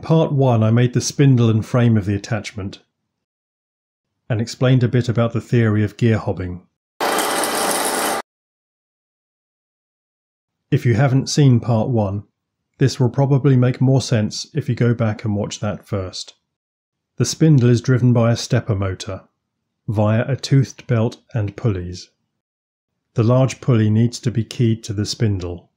In part 1 I made the spindle and frame of the attachment and explained a bit about the theory of gear hobbing. If you haven't seen part 1, this will probably make more sense if you go back and watch that first. The spindle is driven by a stepper motor, via a toothed belt and pulleys. The large pulley needs to be keyed to the spindle.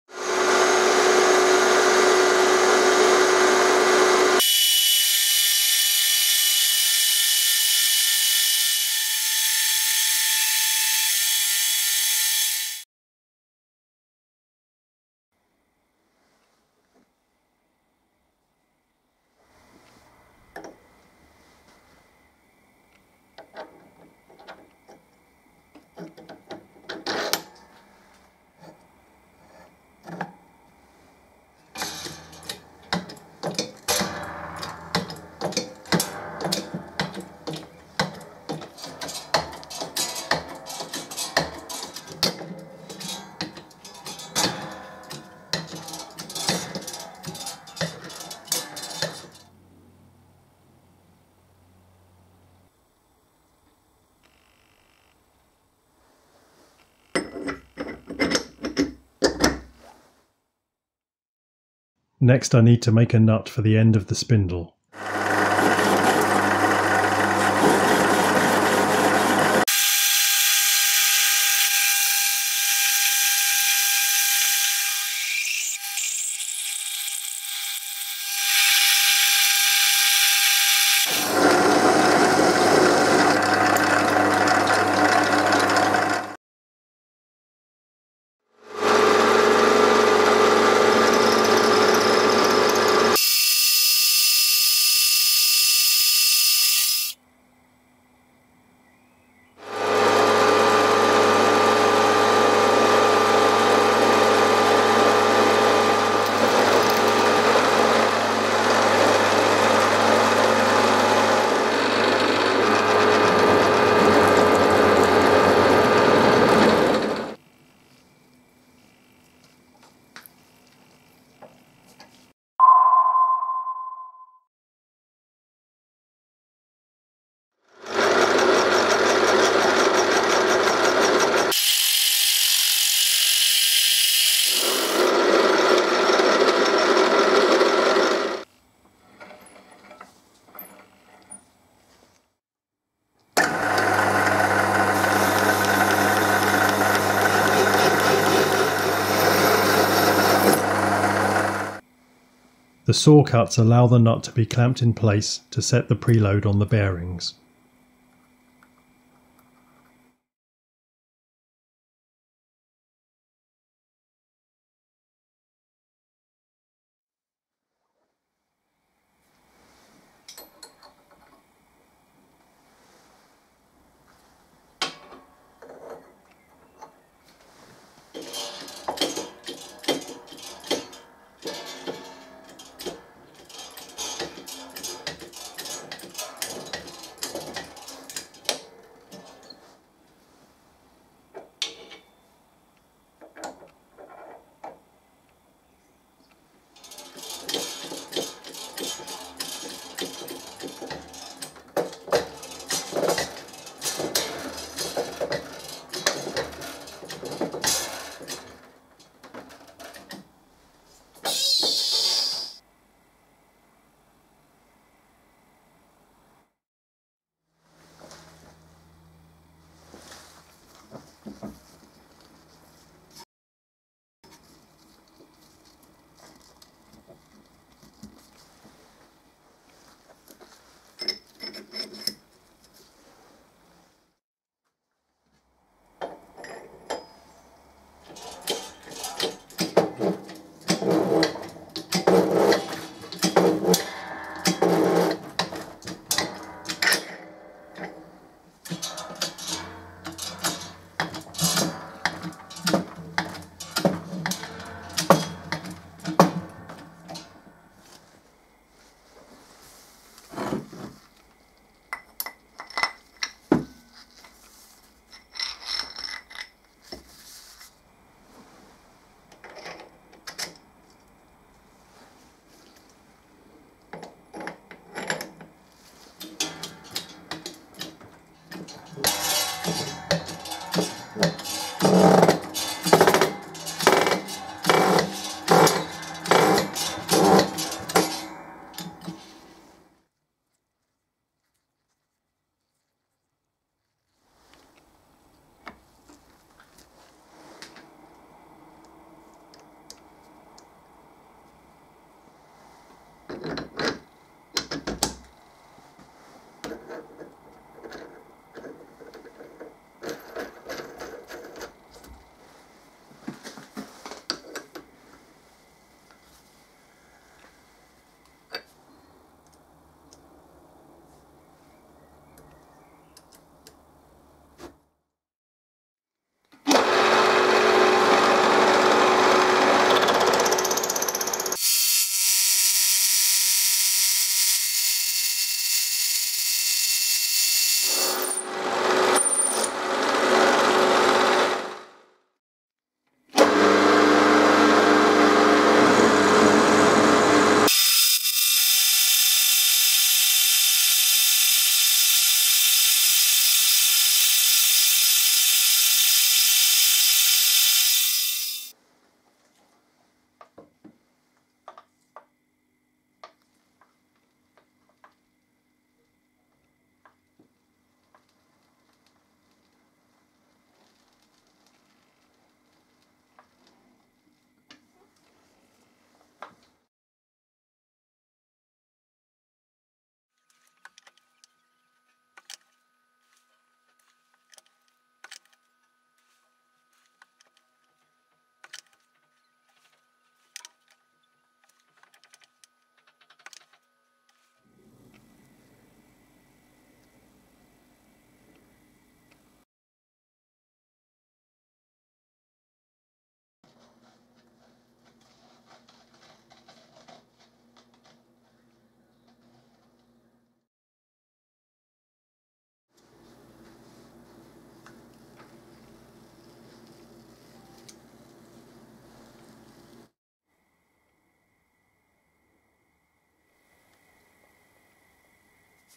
Next I need to make a nut for the end of the spindle. The saw cuts allow the nut to be clamped in place to set the preload on the bearings.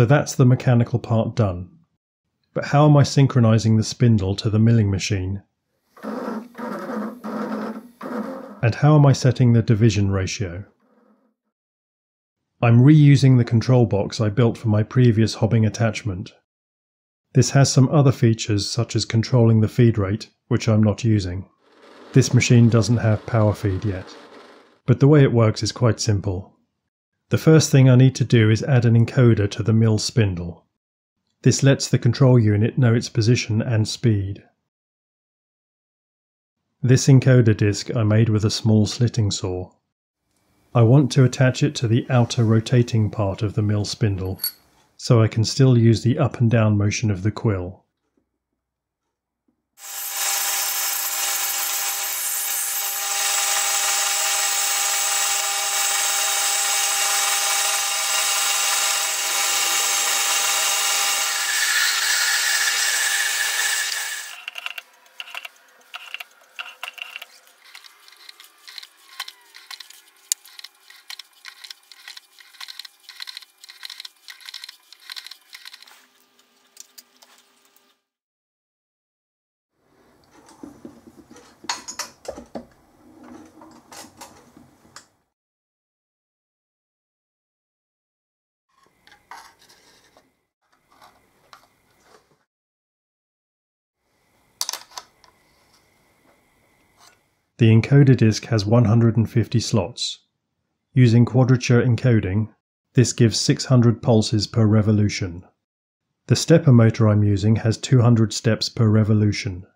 So that's the mechanical part done. But how am I synchronizing the spindle to the milling machine? And how am I setting the division ratio? I'm reusing the control box I built for my previous hobbing attachment. This has some other features such as controlling the feed rate, which I'm not using. This machine doesn't have power feed yet. But the way it works is quite simple. The first thing I need to do is add an encoder to the mill spindle. This lets the control unit know its position and speed. This encoder disc I made with a small slitting saw. I want to attach it to the outer rotating part of the mill spindle, so I can still use the up and down motion of the quill. The encoder disk has 150 slots. Using quadrature encoding, this gives 600 pulses per revolution. The stepper motor I'm using has 200 steps per revolution,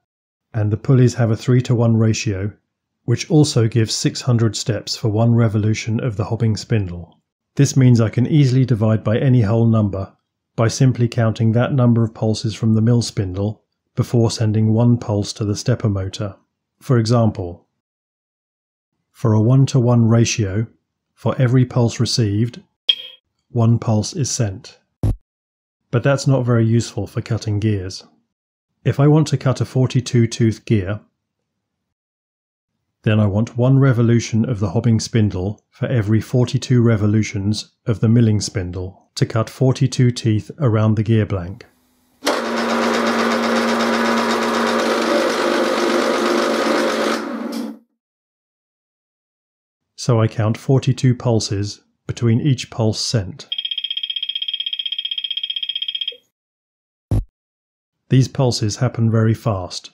and the pulleys have a 3 to 1 ratio, which also gives 600 steps for one revolution of the hobbing spindle. This means I can easily divide by any whole number by simply counting that number of pulses from the mill spindle before sending one pulse to the stepper motor. For example, for a 1 to 1 ratio, for every pulse received, one pulse is sent. But that's not very useful for cutting gears. If I want to cut a 42 tooth gear, then I want one revolution of the hobbing spindle for every 42 revolutions of the milling spindle to cut 42 teeth around the gear blank. So I count 42 pulses between each pulse sent. These pulses happen very fast,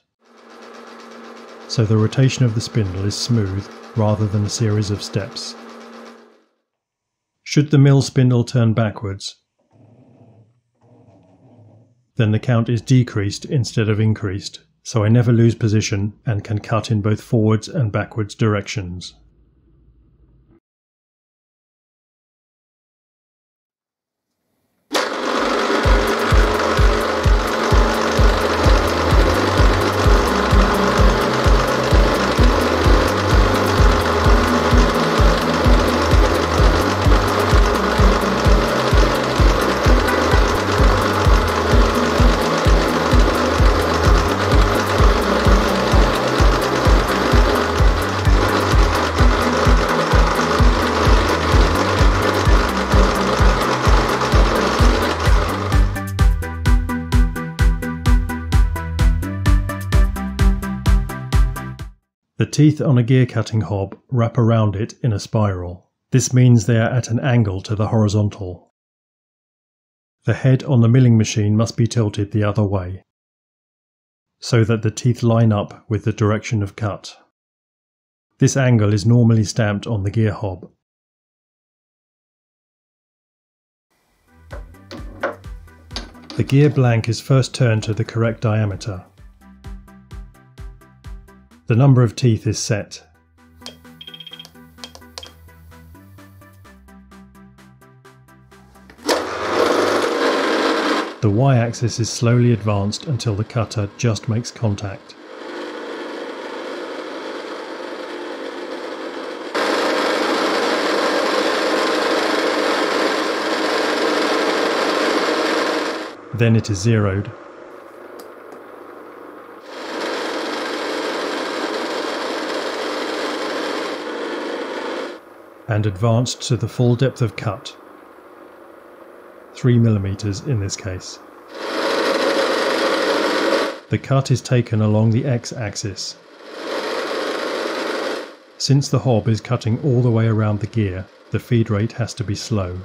so the rotation of the spindle is smooth rather than a series of steps. Should the mill spindle turn backwards, then the count is decreased instead of increased, so I never lose position and can cut in both forwards and backwards directions. Teeth on a gear cutting hob wrap around it in a spiral. This means they are at an angle to the horizontal. The head on the milling machine must be tilted the other way, so that the teeth line up with the direction of cut. This angle is normally stamped on the gear hob. The gear blank is first turned to the correct diameter. The number of teeth is set. The y-axis is slowly advanced until the cutter just makes contact. Then it is zeroed and advanced to the full depth of cut, 3mm in this case. The cut is taken along the x-axis. Since the hob is cutting all the way around the gear, the feed rate has to be slow.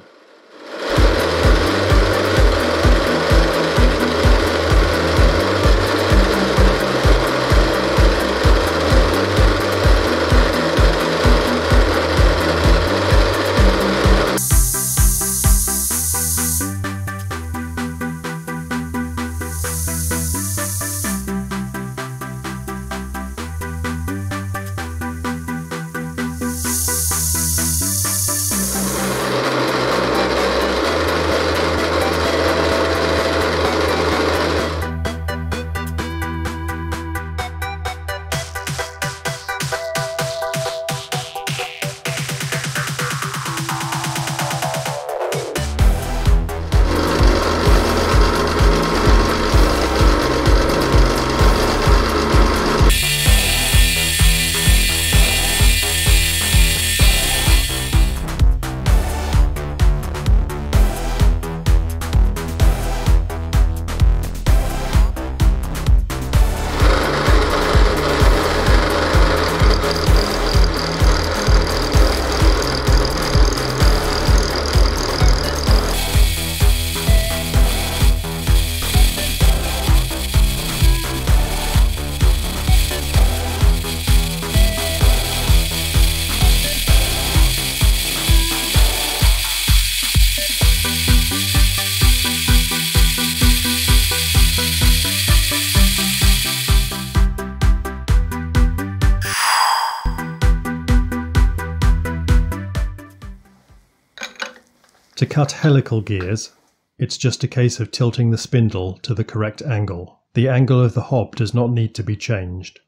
To cut helical gears, it's just a case of tilting the spindle to the correct angle. The angle of the hob does not need to be changed.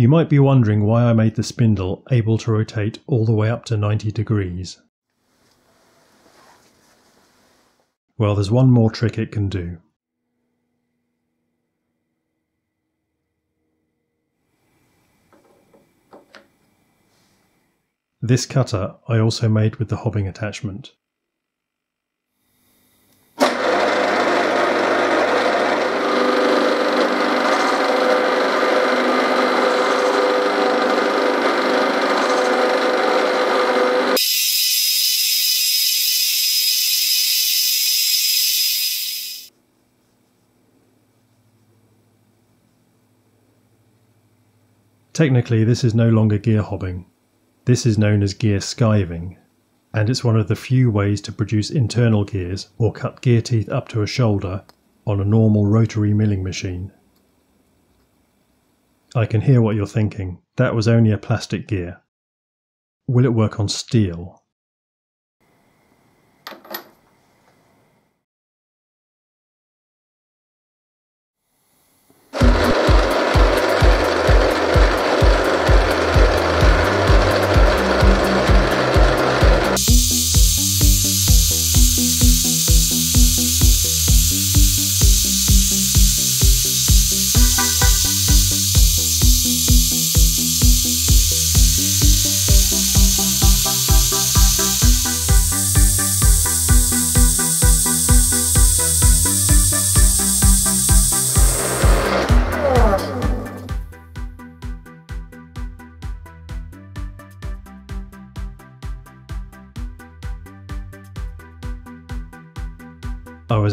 You might be wondering why I made the spindle able to rotate all the way up to 90 degrees. Well, there's one more trick it can do. This cutter I also made with the hobbing attachment. Technically, this is no longer gear hobbing. This is known as gear skiving, and it's one of the few ways to produce internal gears or cut gear teeth up to a shoulder on a normal rotary milling machine. I can hear what you're thinking. That was only a plastic gear. Will it work on steel?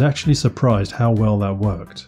Actually surprised how well that worked.